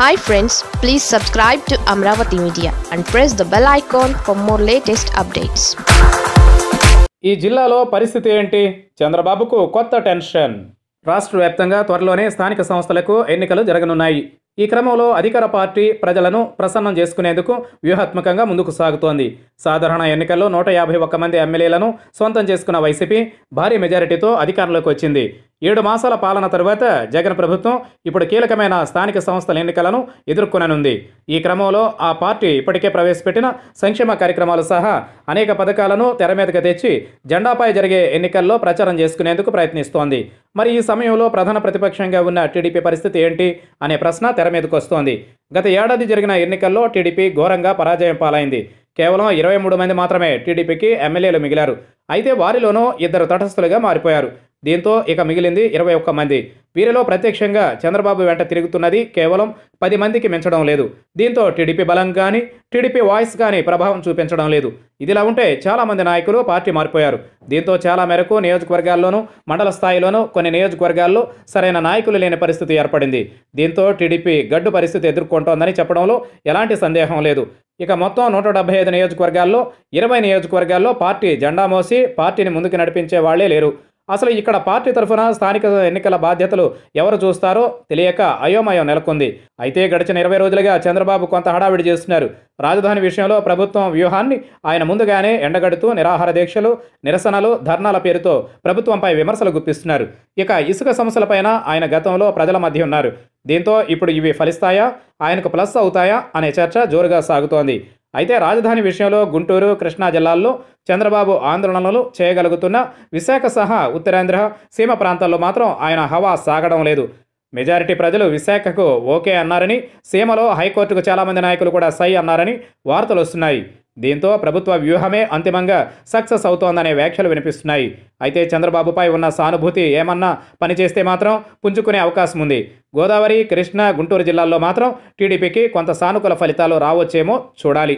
Hi friends please subscribe to Amaravati media and press the bell icon for more latest updates ఈ జిల్లాలో పరిస్థితి ఏంటి? చంద్రబాబుకు కొత్త టెన్షన్. రాష్ట్ర వ్యాప్తంగా త్వరలోనే స్థానిక సంస్థలకు ఎన్నికలు జరగనున్నాయి. ఈ క్రమంలో అధికార పార్టీ ప్రజలను ప్రసన్నం చేసుకునేందుకు వ్యూహాత్మకంగా ముందుకు సాగుతోంది. సాధారణ ఎన్నికల్లో నూట యాభై ఒక్క మంది ఎమ్మెల్యేలను సొంతం చేసుకున్న వైసీపీ భారీ మెజారిటీతో అధికారంలోకి వచ్చింది. ఏడు మాసాల పాలన తరువాత జగన్ ప్రభుత్వం ఇప్పుడు కీలకమైన స్థానిక సంస్థల ఎన్నికలను ఎదుర్కొననుంది. ఈ క్రమంలో ఆ పార్టీ ఇప్పటికే ప్రవేశపెట్టిన సంక్షేమ కార్యక్రమాలు సహా అనేక పథకాలను తెర మీదకు తెచ్చి జెండాపై జరిగే ఎన్నికల్లో ప్రచారం చేసుకునేందుకు ప్రయత్నిస్తోంది. మరి ఈ సమయంలో ప్రధాన ప్రతిపక్షంగా ఉన్న టీడీపీ పరిస్థితి ఏంటి అనే ప్రశ్న తెర మీదకు వస్తోంది. గత ఏడాది జరిగిన ఎన్నికల్లో టీడీపీ ఘోరంగా పరాజయం పాలైంది. కేవలం ఇరవై మూడు మంది మాత్రమే టీడీపీకి ఎమ్మెల్యేలు మిగిలారు. అయితే వారిలోనూ ఇద్దరు తటస్థులుగా మారిపోయారు. దీంతో ఇక మిగిలింది ఇరవై ఒక్క మంది. వీరిలో ప్రత్యక్షంగా చంద్రబాబు వెంట తిరుగుతున్నది కేవలం పది మందికి మించడం లేదు. దీంతో టీడీపీ బలం కానీ టీడీపీ వాయిస్ కానీ ప్రభావం చూపించడం లేదు. ఇదిలా ఉంటే చాలామంది నాయకులు పార్టీ మారిపోయారు. దీంతో చాలా మేరకు నియోజకవర్గాల్లోనూ మండల స్థాయిలోనూ కొన్ని నియోజకవర్గాల్లో సరైన నాయకులు లేని పరిస్థితి ఏర్పడింది. దీంతో టీడీపీ గడ్డు పరిస్థితి ఎదుర్కొంటోందని చెప్పడంలో ఎలాంటి సందేహం లేదు. ఇక మొత్తం నూట డెబ్బై ఐదు నియోజకవర్గాల్లో ఇరవై నియోజకవర్గాల్లో పార్టీ జెండా మోసి పార్టీని ముందుకు నడిపించే వాళ్ళే లేరు. అసలు ఇక్కడ పార్టీ తరఫున స్థానిక ఎన్నికల బాధ్యతలు ఎవరు చూస్తారో తెలియక అయోమయం నెలకొంది. అయితే గడిచిన ఇరవై రోజులుగా చంద్రబాబు కొంత హడావిడి చేస్తున్నారు. రాజధాని విషయంలో ప్రభుత్వం వ్యూహాన్ని ఆయన ముందుగానే ఎండగడుతూ నిరాహార దీక్షలు నిరసనలు ధర్నాల పేరుతో ప్రభుత్వంపై విమర్శలు గుప్పిస్తున్నారు. ఇక ఇసుక సమస్యలపైన ఆయన గతంలో ప్రజల మధ్య ఉన్నారు. దీంతో ఇప్పుడు ఇవి ఫలిస్తాయా? ఆయనకు ప్లస్ అవుతాయా? అనే చర్చ జోరుగా సాగుతోంది. అయితే రాజధాని విషయంలో గుంటూరు కృష్ణా జిల్లాల్లో చంద్రబాబు ఆందోళనలు చేయగలుగుతున్న విశాఖ సహా ఉత్తరాంధ్ర సీమ ప్రాంతాల్లో మాత్రం ఆయన హవా సాగడం లేదు. మెజారిటీ ప్రజలు విశాఖకు ఓకే అన్నారని సీమలో హైకోర్టుకు చాలామంది నాయకులు కూడా సై అన్నారని వార్తలు వస్తున్నాయి. దీంతో ప్రభుత్వ వ్యూహమే అంతిమంగా సక్సెస్ అవుతోందనే వ్యాఖ్యలు వినిపిస్తున్నాయి. అయితే చంద్రబాబుపై ఉన్న సానుభూతి ఏమన్నా పనిచేస్తే మాత్రం పుంజుకునే అవకాశం ఉంది. గోదావరి కృష్ణా గుంటూరు జిల్లాల్లో మాత్రం టీడీపీకి కొంత సానుకూల ఫలితాలు రావచ్చేమో చూడాలి.